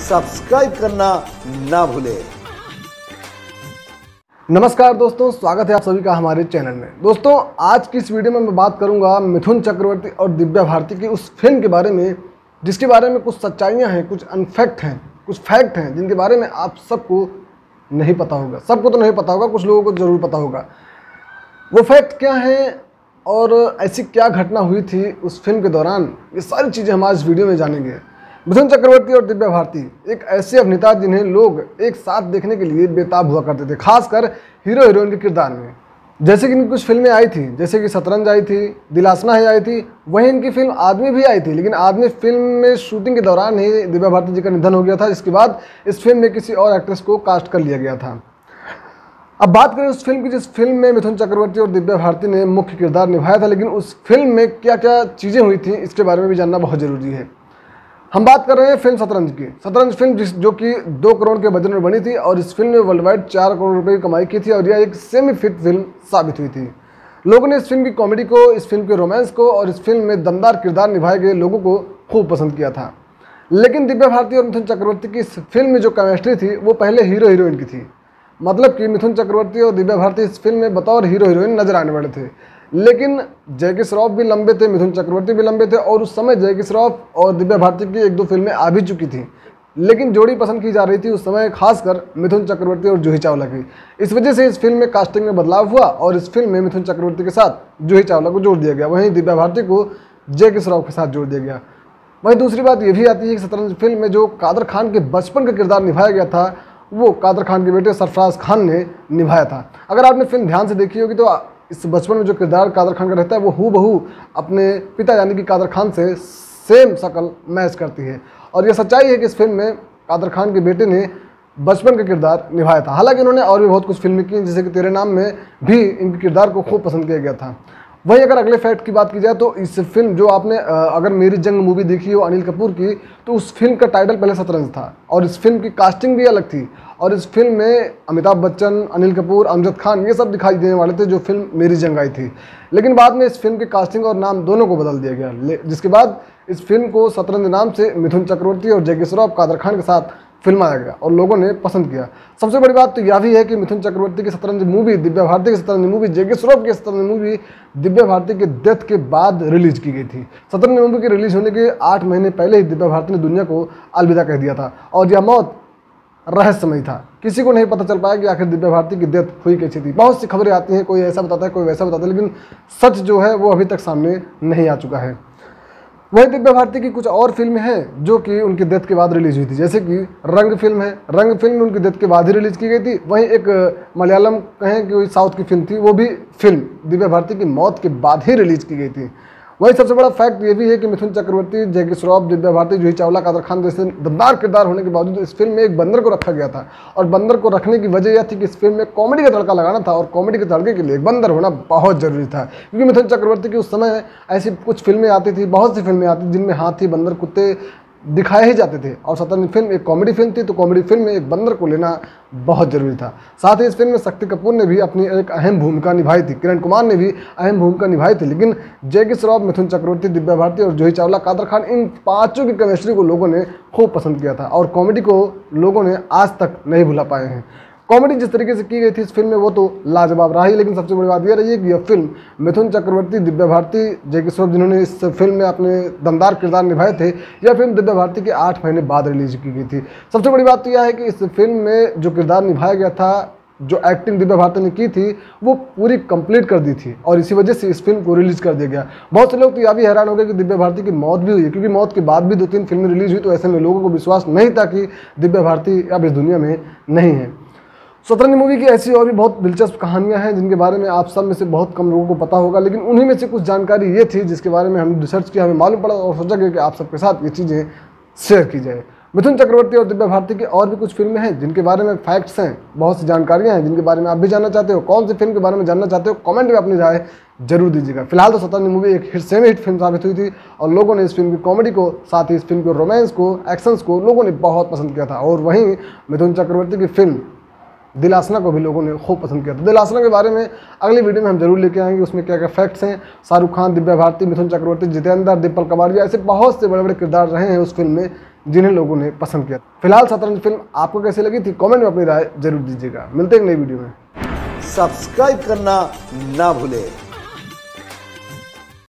Subscribe करना ना भूलें। नमस्कार दोस्तों, स्वागत है आप सभी का हमारे चैनल में। दोस्तों, आज की इस वीडियो में मैं बात करूँगा मिथुन चक्रवर्ती और दिव्या भारती की उस फ़िल्म के बारे में, जिसके बारे में कुछ सच्चाइयाँ हैं, कुछ अनफैक्ट हैं, कुछ फैक्ट हैं, जिनके बारे में आप सबको नहीं पता होगा। सबको तो नहीं पता होगा, कुछ लोगों को ज़रूर पता होगा। वो फैक्ट क्या हैं और ऐसी क्या घटना हुई थी उस फ़िल्म के दौरान, ये सारी चीज़ें हम आज वीडियो में जानेंगे। मिथुन चक्रवर्ती और दिव्या भारती, एक ऐसे अभिनेता जिन्हें लोग एक साथ देखने के लिए बेताब हुआ करते थे, खासकर हीरो हीरोइन के किरदार में। जैसे कि इनकी कुछ फ़िल्में आई थी, जैसे कि शतरंज आई थी, दिलासना ही आई थी, वहीं इनकी फ़िल्म आदमी भी आई थी, लेकिन आदमी फ़िल्म में शूटिंग के दौरान ही दिव्या भारती जी का निधन हो गया था, जिसके बाद इस फ़िल्म में किसी और एक्ट्रेस को कास्ट कर लिया गया था। अब बात करें उस फ़िल्म की, जिस फ़िल्म में मिथुन चक्रवर्ती और दिव्या भारती ने मुख्य किरदार निभाया था, लेकिन उस फ़िल्म में क्या क्या चीज़ें हुई थी, इसके बारे में भी जानना बहुत ज़रूरी है। हम बात कर रहे हैं फ़िल्म शतरंज की। शतरंज फ़िल्म जिस जो कि दो करोड़ के बजट में बनी थी और इस फ़िल्म ने वर्ल्ड वाइड चार करोड़ रुपए की कमाई की थी और यह एक सेमी फिट फ़िल्म साबित हुई थी। लोगों ने इस फ़िल्म की कॉमेडी को, इस फ़िल्म के रोमांस को और इस फ़िल्म में दमदार किरदार निभाए गए लोगों को खूब पसंद किया था। लेकिन दिव्या भारती और मिथुन चक्रवर्ती की इस फ़िल्म में जो केमिस्ट्री थी, वो पहले हीरो हीरोइन की थी। मतलब कि मिथुन चक्रवर्ती और दिव्या भारती इस फ़िल्म में बतौर हीरो हीरोइन नज़र आने वाले थे। लेकिन जयकी श्रॉफ भी लंबे थे, मिथुन चक्रवर्ती भी लंबे थे और उस समय जयकी श्रॉफ और दिव्या भारती की एक दो फ़िल्में आ भी चुकी थी। लेकिन जोड़ी पसंद की जा रही थी उस समय खासकर मिथुन चक्रवर्ती और जूही चावला की। इस वजह से इस फ़िल्म में कास्टिंग में बदलाव हुआ और इस फ़िल्म में मिथुन चक्रवर्ती के साथ जूही चावला को जोड़ दिया गया। वहीं दिव्या भारती को जयकी श्रॉफ के साथ जोड़ दिया गया। वहीं दूसरी बात यह भी आती है कि शतरंज फ़िल्म में जो कादर खान के बचपन का किरदार निभाया गया था, वो कादर खान के बेटे सरफराज खान ने निभाया था। अगर आपने फ़िल्म ध्यान से देखी होगी तो इस बचपन में जो किरदार कादर खान का रहता है, वो हु बहू अपने पिता यानी कि कादर खान से सेम शक्ल मैच करती है। और यह सच्चाई है कि इस फ़िल्म में कादर खान के बेटे ने बचपन का किरदार निभाया था। हालाँकि उन्होंने और भी बहुत कुछ फ़िल्में की जैसे कि तेरे नाम में भी इनके किरदार को खूब पसंद किया गया था। वहीं अगर अगले फैक्ट की बात की जाए तो इस फ़िल्म जो आपने अगर मेरी जंग मूवी देखी हो अनिल कपूर की तो उस फ़िल्म का टाइटल पहले शतरंज था। और इस फ़िल्म की कास्टिंग भी अलग थी। और इस फ़िल्म में अमिताभ बच्चन, अनिल कपूर, अमजद खान, ये सब दिखाई देने वाले थे जो फ़िल्म मेरी जंग आई थी। लेकिन बाद में इस फ़िल्म की कास्टिंग और नाम दोनों को बदल दिया गया। जिसके बाद इस फ़िल्म को शतरंज नाम से मिथुन चक्रवर्ती और जैकी श्रॉफ कादर खान के साथ फिल्माया गया और लोगों ने पसंद किया। सबसे बड़ी बात तो यह भी है कि मिथुन चक्रवर्ती की शतरंज मूवी, दिव्या भारती की शतरंज मूवी, जेके श्रॉफ की शतरंज मूवी, दिव्या भारती के डेथ के बाद रिलीज़ की गई थी। शतरंज मूवी के रिलीज़ होने के आठ महीने पहले ही दिव्या भारती ने दुनिया को अलविदा कह दिया था और यह मौत रहस्यमय था। किसी को नहीं पता चल पाया कि आखिर दिव्या भारती की डेथ हुई कैसी थी। बहुत सी खबरें आती हैं, कोई ऐसा बताता है, कोई वैसा बताता है, लेकिन सच जो है, वो अभी तक सामने नहीं आ चुका है। वही दिव्या भारती की कुछ और फ़िल्में हैं जो कि उनकी डेथ के बाद रिलीज़ हुई थी। जैसे कि रंग फ़िल्म है। रंग फ़िल्म उनकी डेथ के बाद ही रिलीज़ की गई थी। वहीं एक मलयालम कहें कि साउथ की फ़िल्म थी, वो भी फ़िल्म। दिव्या भारती की मौत के बाद ही रिलीज़ की गई थी। वही सबसे बड़ा फैक्ट ये भी है कि मिथुन चक्रवर्ती जैकी श्रॉफ दिव्या भारती जूही चावला, कादर खान जैसे दमदार किरदार होने के बावजूद इस फ़िल्म में एक बंदर को रखा गया था। और बंदर को रखने की वजह यह थी कि इस फ़िल्म में कॉमेडी का तड़का लगाना था और कॉमेडी के तड़के के लिए एक बंदर होना बहुत ज़रूरी था। क्योंकि मिथुन चक्रवर्ती की उस समय ऐसी कुछ फ़िल्में आती थी, बहुत सी फ़िल्में आती जिनमें हाथी, बंदर, कुत्ते दिखाए ही जाते थे। और सतन फ़िल्म एक कॉमेडी फ़िल्म थी तो कॉमेडी फ़िल्म में एक बंदर को लेना बहुत ज़रूरी था। साथ ही इस फ़िल्म में शक्ति कपूर ने भी अपनी एक अहम भूमिका निभाई थी। किरण कुमार ने भी अहम भूमिका निभाई थी, लेकिन जैकी श्रॉफ मिथुन चक्रवर्ती, दिव्या भारती और जूही चावला, कादर खान, इन पाँचों की केमिस्ट्री को लोगों ने खूब पसंद किया था और कॉमेडी को लोगों ने आज तक नहीं भुला पाए हैं। कॉमेडी जिस तरीके से की गई थी इस फ़िल्म में, वो तो लाजवाब रहा ही। लेकिन सबसे बड़ी बात यह रही है कि यह फ़िल्म मिथुन चक्रवर्ती, दिव्या भारती जय श्रॉफ जिन्होंने इस फ़िल्म में अपने दमदार किरदार निभाए थे, यह फ़िल्म दिव्या भारती के आठ महीने बाद रिलीज़ की गई थी। सबसे बड़ी बात तो यह है कि इस फ़िल्म में जो किरदार निभाया गया था, जो एक्टिंग दिव्या भारती ने की थी, वो पूरी कंप्लीट कर दी थी और इसी वजह से इस फ़िल्म को रिलीज़ कर दिया गया। बहुत से लोग तो यह भी हैरान हो गए कि दिव्या भारती की मौत भी हुई क्योंकि मौत के बाद भी दो तीन फ़िल्में रिलीज़ हुई तो ऐसे में लोगों को विश्वास नहीं था कि दिव्या भारती अब इस दुनिया में नहीं है। शतरंज मूवी की ऐसी और भी बहुत दिलचस्प कहानियाँ हैं, जिनके बारे में आप सब में से बहुत कम लोगों को पता होगा, लेकिन उन्हीं में से कुछ जानकारी ये थी, जिसके बारे में हमने रिसर्च किया, हमें मालूम पड़ा और सोचा गया कि आप सबके साथ ये चीज़ें शेयर की जाए। मिथुन चक्रवर्ती और दिव्या भारती की और भी कुछ फ़िल्में हैं, जिनके बारे में फैक्ट्स हैं, बहुत सी जानकारियाँ हैं, जिनके बारे में आप भी जानना चाहते हो, कौन सी फ़िल्म के बारे में जानना चाहते हो कमेंट में अपनी राय ज़रूर दीजिएगा। फ़िलहाल तो शतरंज मूवी एक हिट सेमी हिट फ़िल्म साबित हुई थी और लोगों ने इस फ़िल्म की कॉमेडी को, साथ ही इस फ़िल्म के रोमांस को एक्शंस को लोगों ने बहुत पसंद किया था। और वहीं मिथुन चक्रवर्ती की फ़िल्म दिलासना को भी लोगों ने खूब पसंद किया था। दिलासना के बारे में अगली वीडियो में हम ज़रूर लेके आएँगे। उसमें क्या क्या फैक्ट्स हैं? शाहरुख खान, दिव्या भारती, मिथुन चक्रवर्ती, जितेंद्र दीपल कबाड़िया, ऐसे बहुत से बड़े बड़े किरदार रहे हैं उस फ़िल्म में जिन्हें लोगों ने पसंद किया फ़िलहाल शतरंज फ़िल्म आपको कैसे लगी थी? कॉमेंट में अपनी राय ज़रूर दीजिएगा। मिलते हैं नई वीडियो में। सब्सक्राइब करना ना भूले।